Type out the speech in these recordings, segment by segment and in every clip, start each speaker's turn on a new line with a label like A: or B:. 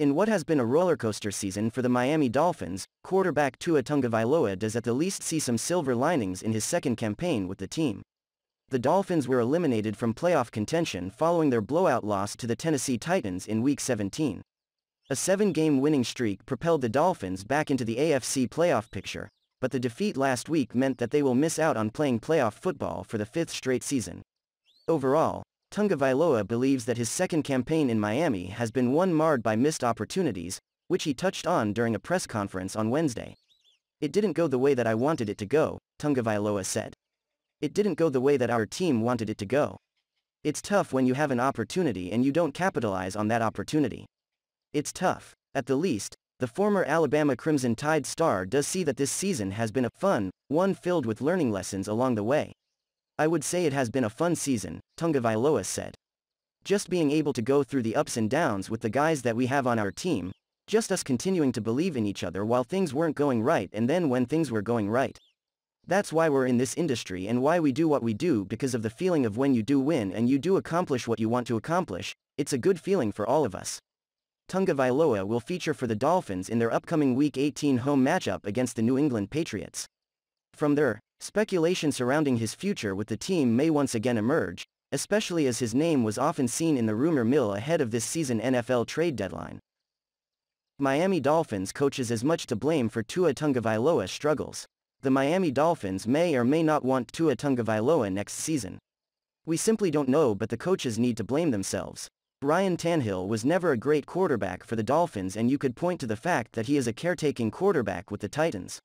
A: In what has been a rollercoaster season for the Miami Dolphins, quarterback Tua Tagovailoa does at the least see some silver linings in his second campaign with the team. The Dolphins were eliminated from playoff contention following their blowout loss to the Tennessee Titans in Week 17. A seven-game winning streak propelled the Dolphins back into the AFC playoff picture, but the defeat last week meant that they will miss out on playing playoff football for the fifth straight season. Overall, Tagovailoa believes that his second campaign in Miami has been one marred by missed opportunities, which he touched on during a press conference on Wednesday. It didn't go the way that I wanted it to go, Tagovailoa said. It didn't go the way that our team wanted it to go. It's tough when you have an opportunity and you don't capitalize on that opportunity. It's tough. At the least, the former Alabama Crimson Tide star does see that this season has been a fun one filled with learning lessons along the way. I would say it has been a fun season, Tagovailoa said. Just being able to go through the ups and downs with the guys that we have on our team, just us continuing to believe in each other while things weren't going right and then when things were going right. That's why we're in this industry and why we do what we do because of the feeling of when you do win and you do accomplish what you want to accomplish, it's a good feeling for all of us. Tagovailoa will feature for the Dolphins in their upcoming Week 18 home matchup against the New England Patriots. From there, Speculation surrounding his future with the team may once again emerge, especially as his name was often seen in the rumor mill ahead of this season NFL trade deadline. Miami Dolphins coaches as much to blame for Tua Tagovailoa's struggles. The Miami Dolphins may or may not want Tua Tagovailoa next season. We simply don't know but the coaches need to blame themselves. Ryan Tannehill was never a great quarterback for the Dolphins and you could point to the fact that he is a caretaking quarterback with the Titans.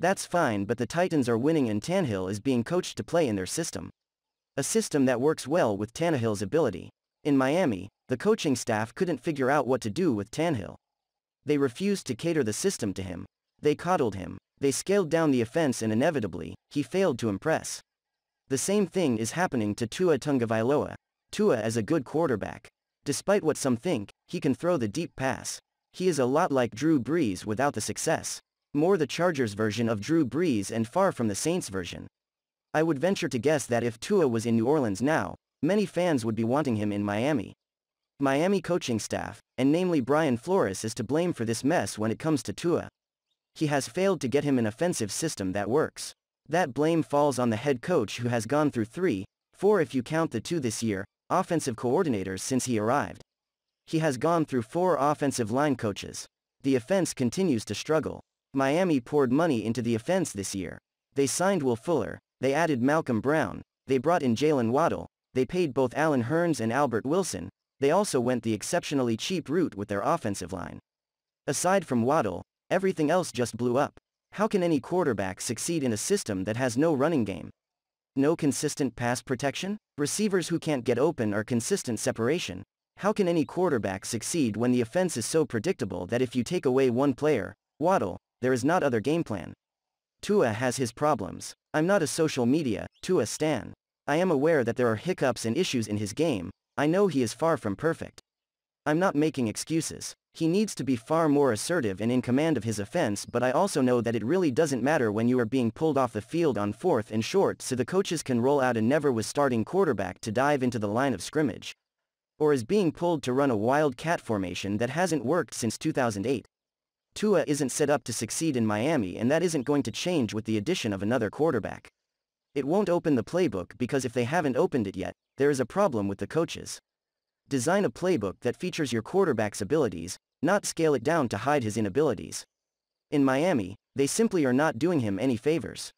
A: That's fine but the Titans are winning and Tannehill is being coached to play in their system. A system that works well with Tannehill's ability. In Miami, the coaching staff couldn't figure out what to do with Tannehill. They refused to cater the system to him. They coddled him. They scaled down the offense and inevitably, he failed to impress. The same thing is happening to Tua Tagovailoa. Tua is a good quarterback. Despite what some think, he can throw the deep pass. He is a lot like Drew Brees without the success. More the Chargers version of Drew Brees and far from the Saints version. I would venture to guess that if Tua was in New Orleans now, many fans would be wanting him in Miami. Miami coaching staff, and namely Brian Flores is to blame for this mess when it comes to Tua. He has failed to get him an offensive system that works. That blame falls on the head coach who has gone through three, four if you count the two this year, offensive coordinators since he arrived. He has gone through four offensive line coaches. The offense continues to struggle. Miami poured money into the offense this year. They signed Will Fuller, they added Malcolm Brown, they brought in Jaylen Waddle, they paid both Allen Hurns and Albert Wilson, they also went the exceptionally cheap route with their offensive line. Aside from Waddle, everything else just blew up. How can any quarterback succeed in a system that has no running game? No consistent pass protection? Receivers who can't get open or consistent separation? How can any quarterback succeed when the offense is so predictable that if you take away one player, Waddle, there is not other game plan. Tua has his problems. I'm not a social media, Tua stan. I am aware that there are hiccups and issues in his game, I know he is far from perfect. I'm not making excuses. He needs to be far more assertive and in command of his offense but I also know that it really doesn't matter when you are being pulled off the field on fourth and short so the coaches can roll out a never was starting quarterback to dive into the line of scrimmage. Or is being pulled to run a wildcat formation that hasn't worked since 2008. Tua isn't set up to succeed in Miami and that isn't going to change with the addition of another quarterback. It won't open the playbook because if they haven't opened it yet, there is a problem with the coaches. Design a playbook that features your quarterback's abilities, not scale it down to hide his inabilities. In Miami, they simply are not doing him any favors.